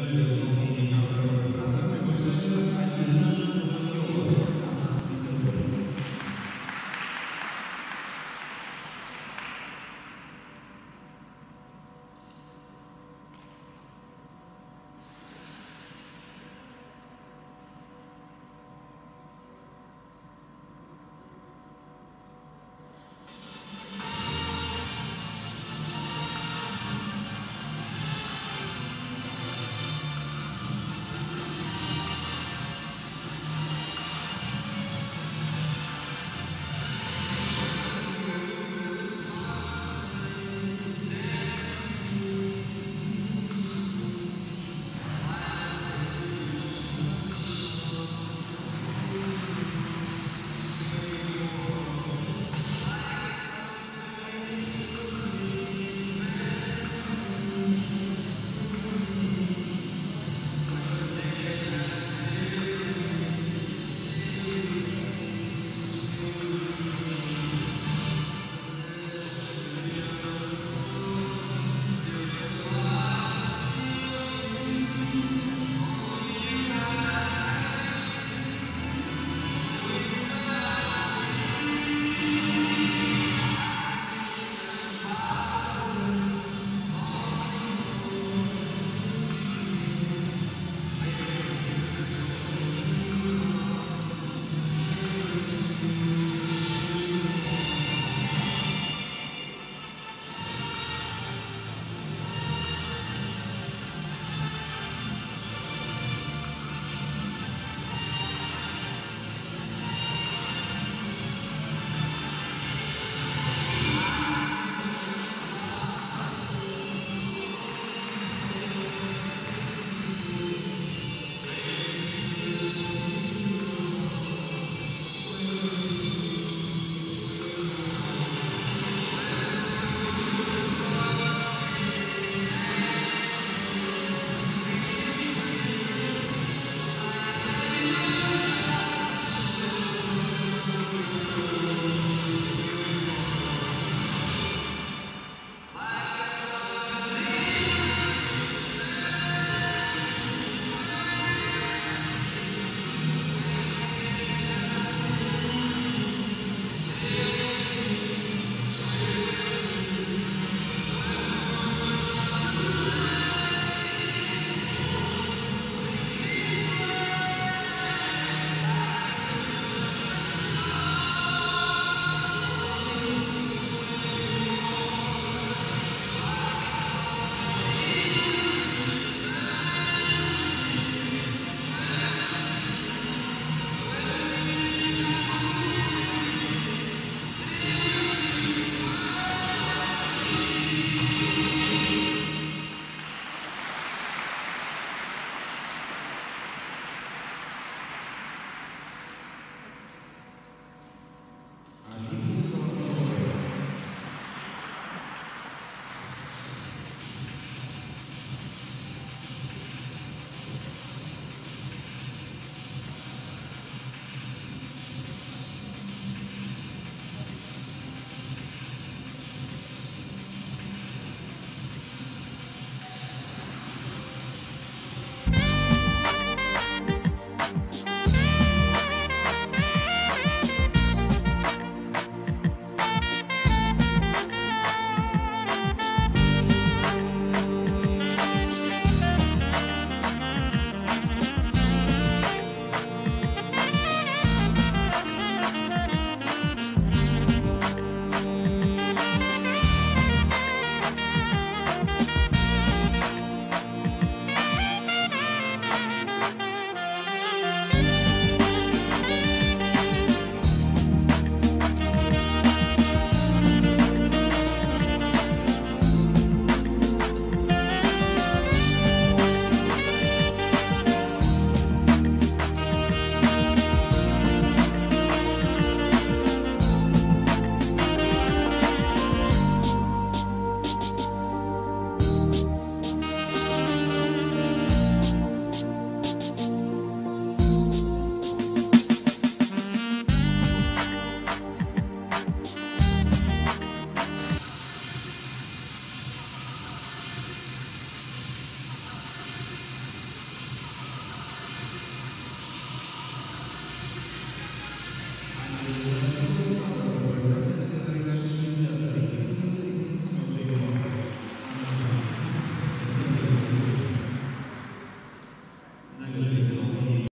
Amen.